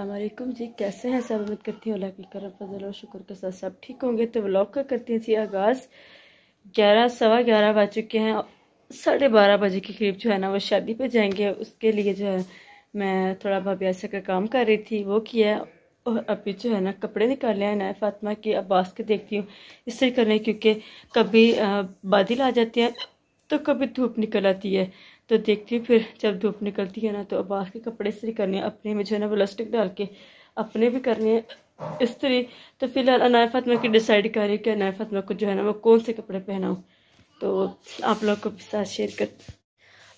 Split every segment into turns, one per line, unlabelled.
अस्सलाम जी, कैसे हैं सब? उम्मीद करती हूँ अल्लाह की करम, फजल और शुक्र के साथ सब ठीक होंगे। तो व्लॉग का करती हैं आगाज़। ग्यारह, सवा ग्यारह बज चुके हैं। साढ़े बारह बजे के करीब जो है ना, वो शादी पे जाएँगे। उसके लिए जो है, मैं थोड़ा भाभी ऐसे का काम कर रही थी, वो किया और अभी जो है ना, कपड़े निकाले हैं नए फातिमा के। अब्बास के देखती हूँ इससे करने, क्योंकि कभी बादल आ जाते हैं तो कभी धूप निकल आती है। तो देखती हूँ, फिर जब धूप निकलती है ना तो अब्बास के कपड़े इस्त्री करने हैं, अपने में जो है ना प्लास्टिक डाल के अपने भी करने हैं इस्त्री। तो फ़िलहाल अनाय फातमा की डिसाइड कर रही कि अनाय फातमा को जो है ना वो कौन से कपड़े पहनाऊँ। तो आप लोग को भी साथ शेयर कर।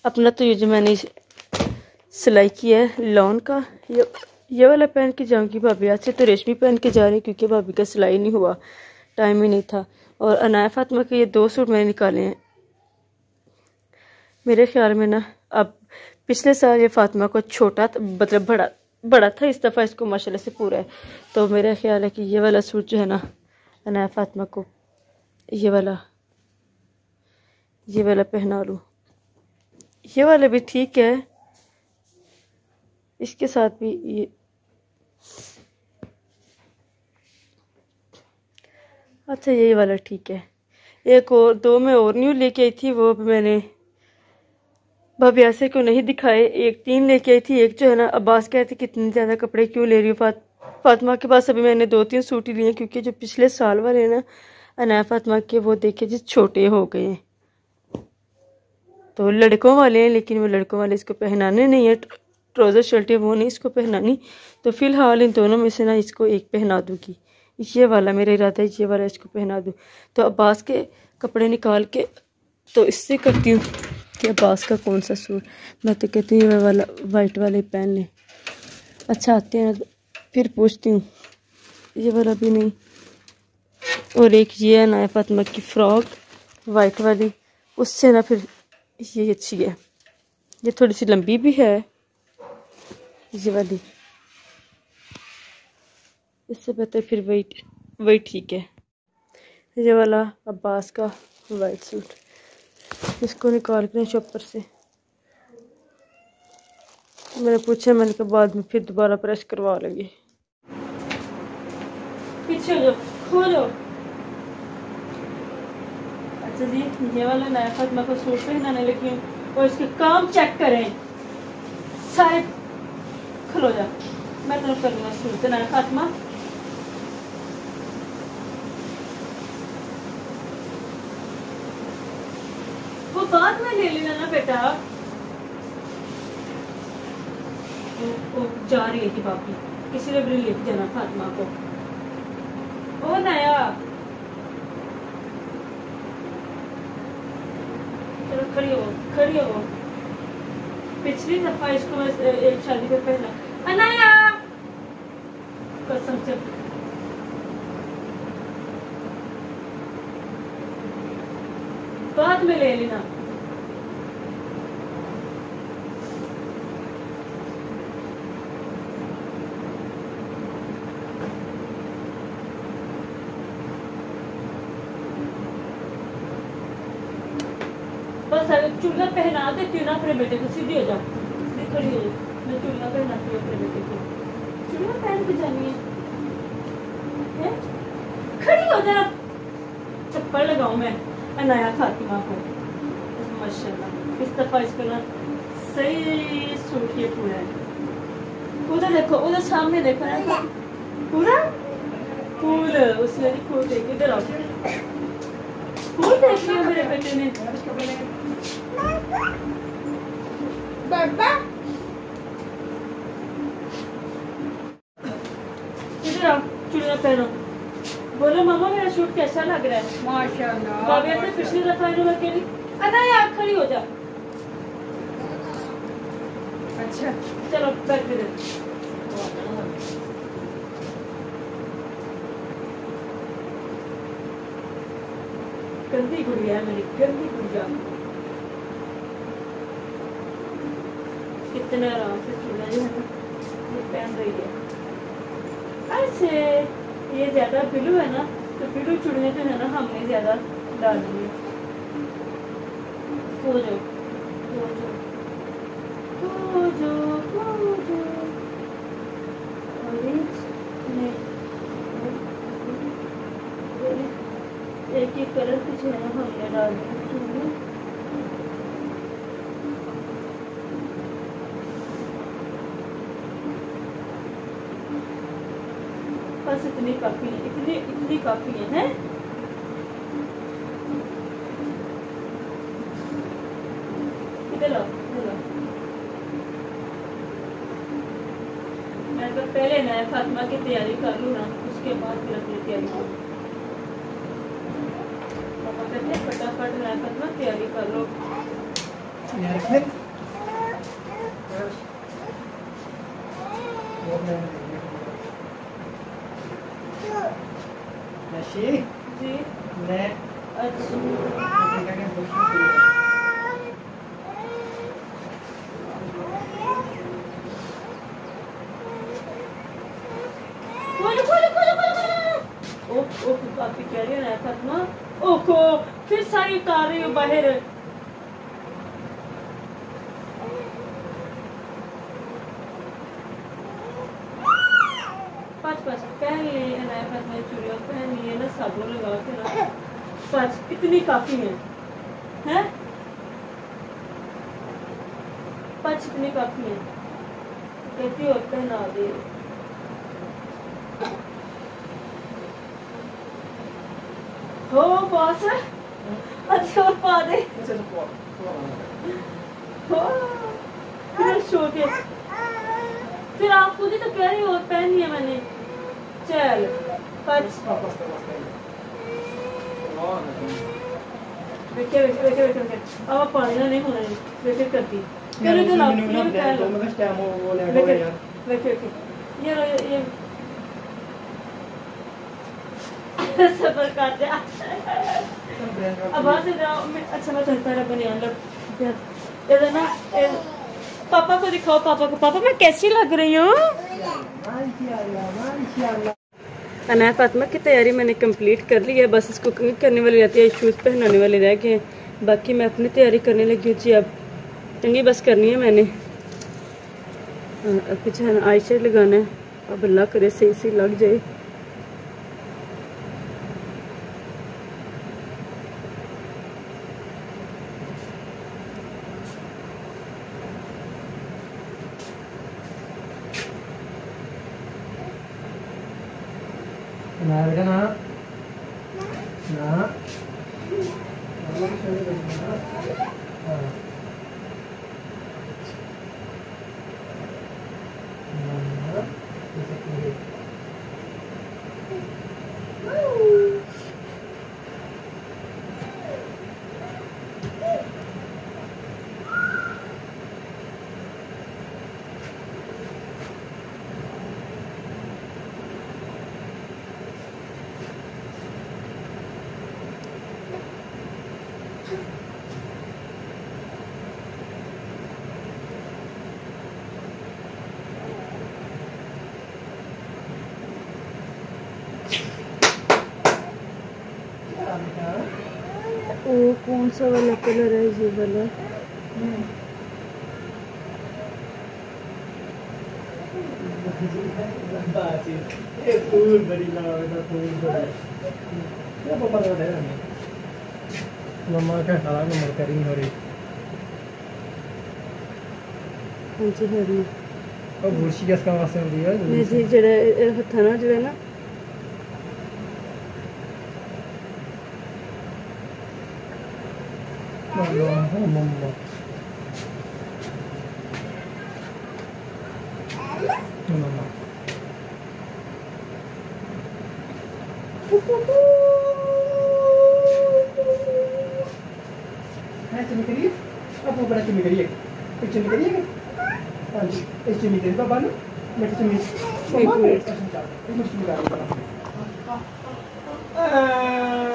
अपना तो ये जो मैंने सिलाई किया है, लॉन का, ये ये वाला पहन के जाऊँगी भाभी। आज से तो रेशमी पहन के जा रही क्योंकि भाभी का सिलाई नहीं हुआ, टाइम ही नहीं था। और अनाया फातमा के ये दो सूट मैंने निकाले हैं मेरे ख्याल में ना, अब पिछले साल ये फातिमा को छोटा मतलब बड़ा बड़ा था इस दफ़ा, इसको माशाल्लाह से पूरा है। तो मेरा ख्याल है कि ये वाला सूट जो है ना अनाया फातिमा को ये वाला ये वाला पहना लूँ। ये वाला भी ठीक है। इसके साथ भी ये अच्छा यही वाला ठीक है। एक और, दो में और न्यू लेके आई थी, वो भी मैंने भाभी ऐसे को नहीं दिखाए। एक तीन लेके आई थी, एक जो है ना, अब्बास कहते कितने ज़्यादा कपड़े क्यों ले रही हो फात फातिमा के पास अभी मैंने दो तीन सूट ही लिए क्योंकि जो पिछले साल वाले ना अनाया फातिमा के, वो देखे जिस छोटे हो गए हैं। तो लड़कों वाले हैं, लेकिन वो लड़कों वाले इसको पहनाने नहीं है। ट्राउज़र शर्टें वो नहीं इसको पहनानी। तो फ़िलहाल इन दोनों में से ना इसको एक पहना दूँगी। ये वाला मेरा इरादा है, ये वाला इसको पहना दूँ। तो अब्बास के कपड़े निकाल के तो इससे करती हूँ। कि अब्बास का कौन सा सूट? मैं तो कहती हूँ वाला वाइट वाले पहन लें। अच्छा आते हैं, फिर पूछती हूँ। ये वाला भी नहीं। और एक ये है नया फातमा की फ्रॉक वाइट वाली। उससे ना फिर ये अच्छी है। ये थोड़ी सी लंबी भी है, ये वाली। इससे बेहतर फिर वही वही ठीक है। ये वाला अब्बास का वाइट सूट इसको निकाल के चॉपर से। मैंने पूछा, मैंने कहा बाद में फिर दोबारा प्रेस करवा लेंगे। पीछे जो खोलो। अच्छा जी, ये वाला नया फातमा को सूट पहनाने लगी हूँ और इसके काम चेक करें। सारे, खलो जा। मैं तो करूँगा सूट, नया फातमा बाद में ले लेना ना बेटा। वो, वो जा रही कि बाकी किसी ने भी लेके जाना फातिमा को। ओ नया। चलो खड़ी हो खड़ी हो। पिछली दफ़ा इसको मैं एक शादी पे पहना अनाया कसम से। बाद में ले लेना। बस चूल्हा पहना देती हूँ अपने बेटे को सीधी हो जाओ सीधी खड़ी हो जाओ मैं चूल्हा पहनाती हूँ अपने बेटे को चूल्हा पहन के जानी है खड़ी हो जा चप्पल लगाऊ मैं अनाया फातिमा को माशाल्लाह इस दफ़ा इसको ना सही सूट ये पूरा है उधर देखो उधर सामने देखो ना पूरा फूल उसने फूल देख इधर आओ फूल देख लिया मेरे बेटे ने
बाबा
इधर पहनो। बोलो मामा मेरा शूट कैसा लग रहा है?
माशाल्लाह
बाबा से पिछली दफ़ा इन्होंने अकेली अना यार खड़ी हो जा।
अच्छा।
चलो बैठ के गंदी गुड़िया है मेरी गंदी गुड़िया। कितने आराम से चूड़ा जो है ना पहन रही है। अच्छे ये ज़्यादा पिलू है ना तो पिलू चुड़ने जो है ना, हमने ज़्यादा डाली है हो जाओ हो जाओ एक एक कलर कुछ है ना, हमने डाल दी चूड़ने बस इतनी काफ़ी है इतनी इतनी काफ़ी है, हैं? इधर लो इधर लो मैं तो पहले नया फातिमा की तैयारी कर लूँ ना उसके बाद फिर अपनी तैयारी करूँ। पापा कहते हैं फटाफट नया फातिमा तैयारी कर लो।
यार फिर नशी
जी
मैं
अच्छा खोलो खोलो खोलो खोलो ओह ओह काफ़ी कह रही है ना फातिमा ओहो फिर सारी उतार रही हो बाहर पाँच पाँच पहन लिए नया फातिमा चूड़ियाँ पहन लिए ना साबुन लगा के ना पाँच इतनी काफ़ी है। हैं? पाँच इतनी काफ़ी है। कहती और पहना दे। हो बॉस अच्छा और पा दे। फिर शो के। फिर आप खुद ही तो कह रही हो पहनी है मैंने। चल। पाँच बैठे बैठे बैठे बैठे बैठे अब आप पानी ना नहीं होना है। बैठे करती चलो इधर आओ ये भी पहन लो। बैठे बैठे बैठे ये लो ये ये। सफ़र कर जा। अब वहाँ से जाओ। मैं अच्छा मैं चलता रहा बनियान लग इधर ना पापा को दिखाओ पापा को। पापा मैं कैसी लग रही हूँ। अनाया फातिमा की तैयारी मैंने कंप्लीट कर ली है, बस इसको कुकिंग करने वाली रहती है शूज़ पहनाने वाले रह गए हैं। बाकी मैं अपनी तैयारी करने लगी हूँ जी, अब चंगी बस करनी है मैंने। कुछ है ना आई लगाना है, अब अल्लाह करे सही सही लग जाए।
ना बेटा ना ना हाँ। ना, ऐसे पूरे। क्या बेटा
ओ कौन सा वाला कलर है ये वाला
बाजी ये फूल बड़ी लगा बेटा फूल बड़ी ये पापा का है ना मम्मा का खाना में मरकरी हो रही
हाँ जी है भी
ਉਹ ਬੁਰਸ਼ੀ ਕਿਸ ਕੰਮ ਵਾਸਤੇ ਹੁੰਦੀ ਹੈ
ਮੈਂ ਜੀ ਜਿਹੜਾ ਇਹ ਹੱਥਾਂ ਨਾਲ ਜਿਹੜਾ ਨਾ
Allahu mumma. Mumma. करिए अब वो बड़ा चुमी करिए एक चुमी करिए हाँ जी एक चुमी करिए बाबा ना मैं चुमी
एक मिनट
चुमी कर रहा हूँ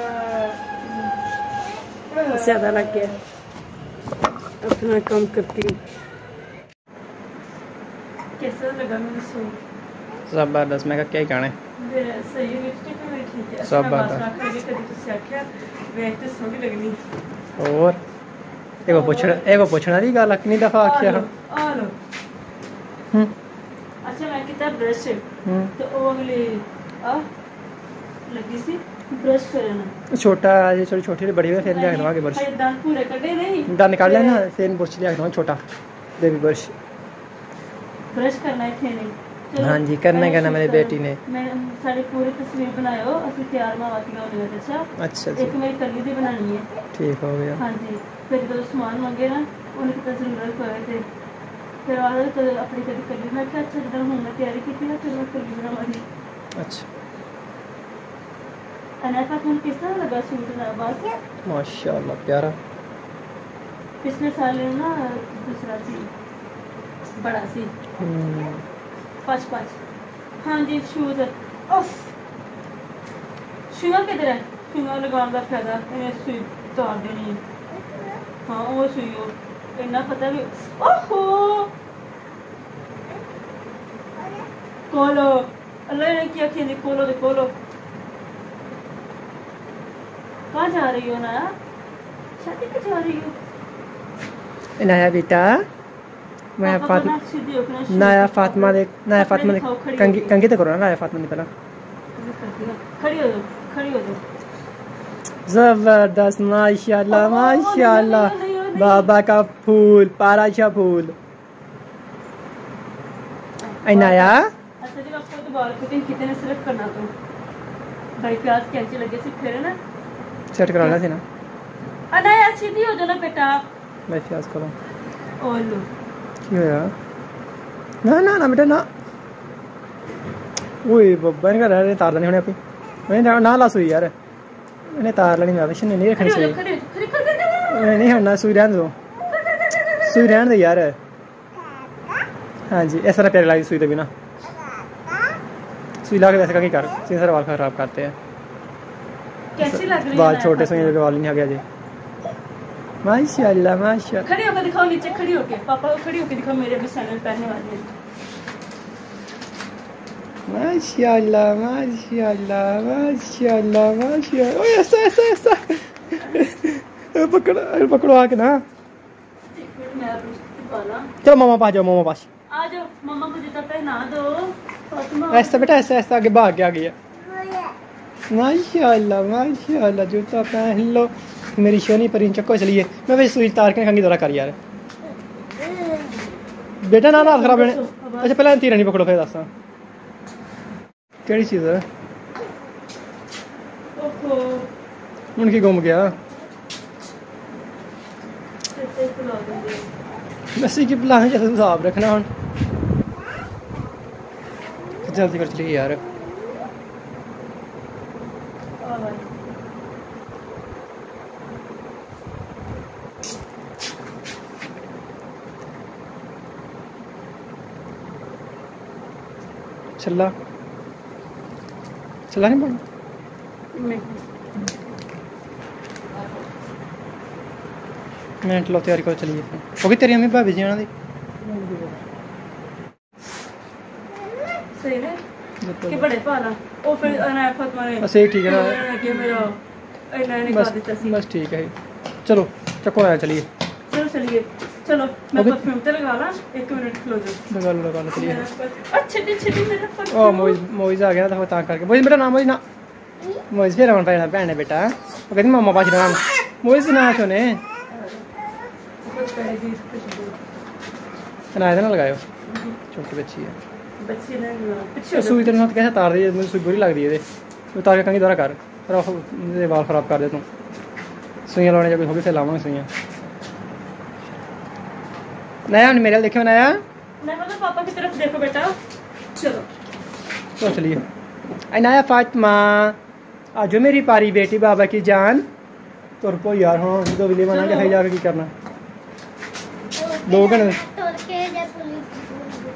बहुत
ज़्यादा लग गया। अपना काम करती हूँ। कैसा लगा मेरा सूट ज़बरदस्त मैं क्या कहना है
और?
एगो
पूछना
एगो
पूछना
दी गल कितनी दफ़ा आख्या हाँ
हम्म।
अच्छा मैं किता ब्रश
हम्म।
तो ओ अगली आ लगी सी? ब्रश फेरना। छोटा ये
छोटी छोटी बड़ी वाला फेर लिया करवा के ब्रश। दांत पूरे
कटे नहीं दांत निकाल लेना
फिर ब्रश लिया करवा छोटा
बेबी
ब्रश। ब्रश
करना है फेरे हाँ जी करना करना मेरी बेटी ने।
मैं सारी
पूरी तस्वीर बनायो असि तैयार मावाती
का होने अच्छा?
अच्छा एक मेरी कली दी बनानी है। ठीक हो गया। हाँ जी फिर जो सामान मांगे ना उन्हें तो ज़रूरत होए थे। फिर आदर तो अपनी कदी कली मैं अच्छा
अच्छा
जब हम तैयारी की थी ना फिर मैं
कली बनावानी
अच्छा। माशाल्लाह प्यारा। पिछले साल ना दूसरा सी
बड़ा
सी। हम्म। पाँच पाँच। हाँ जी शूज़। शूगर किधर है? शूगर लगाने का फ़ायदा इन्हें सुई तोड़ देनी हाँ वो सुई हो। इन्ना पता भी ओहो! कोलो अल्लाह ने किया कि कोलो दे कोलो कहाँ जा रही हो ना? शादी पे जा रही हो?
इनाया बेटा मैं
को
फातिमा
ना
नाया फातिमा नाया फातिमा
खड़ी
कंगी कंगी तो करो ना नाया फातिमा ने पहला।
खड़ी हो खड़ी हो
ज़बरदस्त माशाल्लाह माशाल्लाह। बाबा का फूल पारा सा फूल। इनाया
अच्छा जी आपको तो बाल कटिंग कितने सिर्फ़ करना तो? भाई प्याज कैंची लगे से फिर ना?
सेट कराना थी ना।
अनाया सीधी हो जाओ ना बेटा।
मैं प्याज करो।
ओ लो।
की होया ना ना ना बेटा ना। ओए बब्बा ने रहे तार देनी होने अपनी। नहीं ना ना ला सुई यार। मैंने तार लेनी मैं विशन नहीं रखनी
खड़ी
नहीं नहीं हटना सुई रहने दो। सुई रहने दो यार। हाँ जी इस तरह प्यारी लगी सुई तो बिना सुई ला के वैसे का की कर सीधे सारे वाल खराब करते हैं।
कैसी लग रही
बाल छोटे? सुई के वाल नहीं आ गया जी। माशाल्लाह माशा
खड़ी होकर दिखाओ नीचे खड़ी होकर पापा खड़ी होकर दिखाओ मेरे भी सैंडल पहनने वाले
माशाल्लाह माशाल्लाह माशाल्लाह माशाल्लाह। ओए ऐसा ऐसा ऐसा। पकड़ो पकड़ो आके ना। चलो मामा पास जाओ मामा पास।
आ जाओ मम्मा को जूता पहना दो।
ऐसा बेटा ऐसा ऐसा आगे भाग के आ गया माशाल्लाह माशाल्लाह जूता पहन लो। मेरी शोनी परीन चक्को चलिए। मैं वैसे सुई तार के खंगी दौरा कर यार। बेटा ना ना खराब होने अच्छा पहले तीर नहीं पकड़ो फिर दसा केड़ी चीज़ है?
ओहो।
उनकी गुम गया।
से खुला दूँगी
मस्सी की प्लान जैसे हिसाब रखना हूँ जल्दी कर चलिए यार
आ भाई
छल्ला छल्ला नहीं पड़ना
मैं
मिनट लो तैयारी करो चलिए हो गई तेरी अम्मी भाभी जी उन्होंने
सही ने कि बड़े पाला ਉਹ ਫਿਰ ਅਨਾਇਆ ਫਾਤਮਾ ਨੇ
ਬਸ ਇਹ ਠੀਕ ਹੈ ਨਾ।
ਉਹਨਾਂ ਨੇ ਕਿ ਮੇਰਾ ਇਹਨਾਂ ਨੇ
बस
ਕਰ ਦਿੱਤਾ ਸੀ
बस ठीक है चलो चक्को आया चलिए
ਚਲੋ ਚਲਿਏ चलो
मैं
परफ्यूम पे तो लगा ला एक मिनट क्लोजर
लगा लो लगा लो चलिए
अच्छा जी छिटी मेरा
परफ्यूम
ओ
मोइज मोइज आ गया था ता करके। मोइज मेरा नाम मोइज ना। मोइज के रमन भाई भैन है बेटा। वो कहती मामा पास नाम मोइज ना छोने ना इतना लगायो। छोटी बच्ची है।
बच्ची ने
सुई तेरे साथ कैसे तार रही है? मुझे सुई बुरी लग रही है तो तार के कहीं दोबारा कर। तेरा बाल खराब कर दे तू। सुइयाँ लाने जा कोई होगी से लावांगे सुइयाँ। नया मेरे वाल देखो नया।
मैं पापा की तरफ़ देखो बेटा। चलो।
तो चलिए। आई फातिमा आजो मेरी पारी बेटी बाबा की जान तुर पो यार हाँ दो बिल्ली बना के
चलो।
खाई जाके की करना।
पुलिस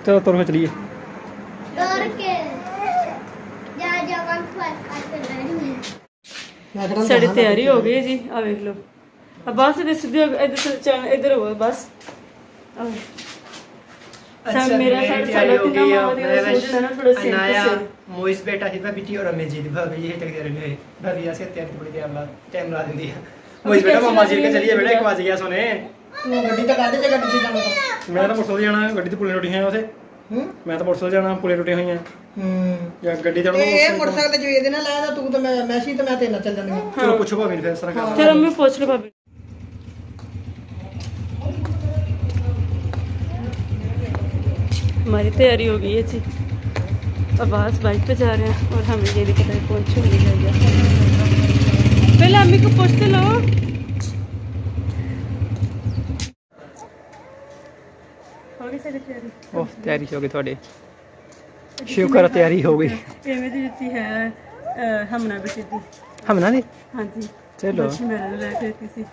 चलो तुर को चलिए।
साड़ी तैयारी हो गई जी आ देख लो। अब बस इधर सीधे इधर इधर हो बस। आ। सब मेरा सारा सारा तीनों मामा दी सूट है ना थोड़ा सेम टू सेम
मोइस बेटा थी भाभी टी और अमेजीत भाभी ये तक दे रहे हैं भाभी ऐसे तैयार थोड़ी देर बाद टाइम ला देंदी है मोइस बेटा मामा जी के चलिए बेटा एक बज गया सोने
ਗੱਡੀ ਤਾਂ ਕੱਢ ਜੇ ਗੱਡੀ 'ਚ ਜਾਣਾ ਤਾਂ
मैं तो परसों जाना गड्डी तो पुलिस रोटी है उसे ਹੂੰ
ਮੈਂ ਤਾਂ ਮੋਟਰਸਾਈਕਲ ਜਾਣਾ ਪੁਲੇ ਟੁੱਟੀਆਂ ਹੋਈਆਂ
ਹੂੰ
ਜਾਂ ਗੱਡੀ ਤੇ
ਤੇ ਇਹ
ਆਉਣਾ
ਮੋਟਰਸਾਈਕਲ ਤੇ ਜੇ ਇਹਦੇ ਨਾਲ ਲਾਇਆ ਤਾਂ ਤੂੰ ਤਾਂ ਮੈਂ ਮੈਸੀ ਤੇ ਮੈਂ ਤੇ ਨਾਲ ਚੱਲ ਜਾਂਦੀ
ਚਲੋ ਪੁੱਛੋ ਭਾਵੇਂ ਫਿਰ ਇਸ ਤਰ੍ਹਾਂ ਕਰ
चलो मैं पूछ लो भाभी हमारी तैयारी हो गई है जी। अब्बास बाइक पे जा रहे हैं और हमें ये दिख रहा है पहुँचेंगे पहले अम्मी को पूछते लो। ओह तैयारी
हो गई थोड़ी। शिव कर तैयारी हो गई।
इवें दी जुत्ती है हमना बेटी दी
हमना दी
हाँ जी।
चलो।
मेरे लेके सी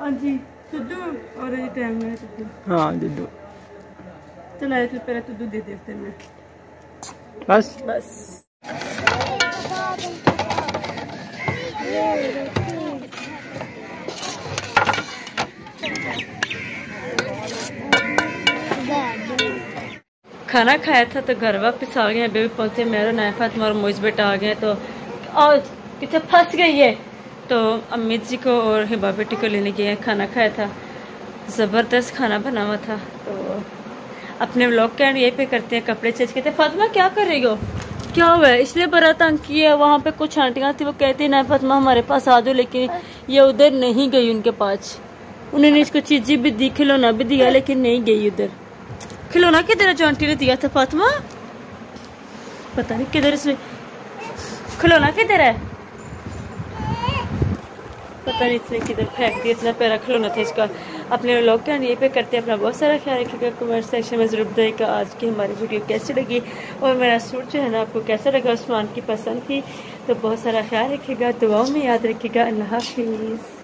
हाँ जी। तुद्दू और ये टाइम है तुद्दू
ਹਾਂ ਜਿੱਦੂ
चल आए तो पहले तुद्दू दे देते मैं
ਬਸ
बस खाना खाया था तो घर वापस आ गए बेबी पहुंचे मेरा नया फातिमा और मोइज बेटा आ गए तो और कितने फंस गई है तो अमित जी को और हिबा बेटी को लेने गए खाना खाया था। ज़बरदस्त खाना बना हुआ था। तो अपने व्लॉग के एंड यही पे करते हैं कपड़े चेंज करते हैं। फातिमा क्या कर रही हो? क्या हुआ? है इसलिए बड़ा तंग किया है। वहाँ पे कुछ आंटियाँ थी वो कहती ना फातिमा हमारे पास आ जाओ लेकिन ये उधर नहीं गई उनके पास। उन्होंने इसको चीज़ी भी दी खिलौना भी दिया लेकिन नहीं गई उधर। खिलौना किधर है जो आंटी ने दिया था फातिमा? पता नहीं किधर इसने खिलौना किधर है? पता नहीं इसने किधर फेंक दिया इतना प्यारा खिलौना था इसका। अपने लोग क्या ये पे करते हैं अपना बहुत सारा ख्याल रखिएगा कमेंट सेक्शन में ज़रूर बताइएगा आज की हमारी वीडियो कैसी लगी और मेरा सूट जो है ना आपको कैसा लगा उस्मान की पसंद थी तो बहुत सारा ख्याल रखिएगा, दुआओं में याद रखिएगा, अल्लाह हाफिज़।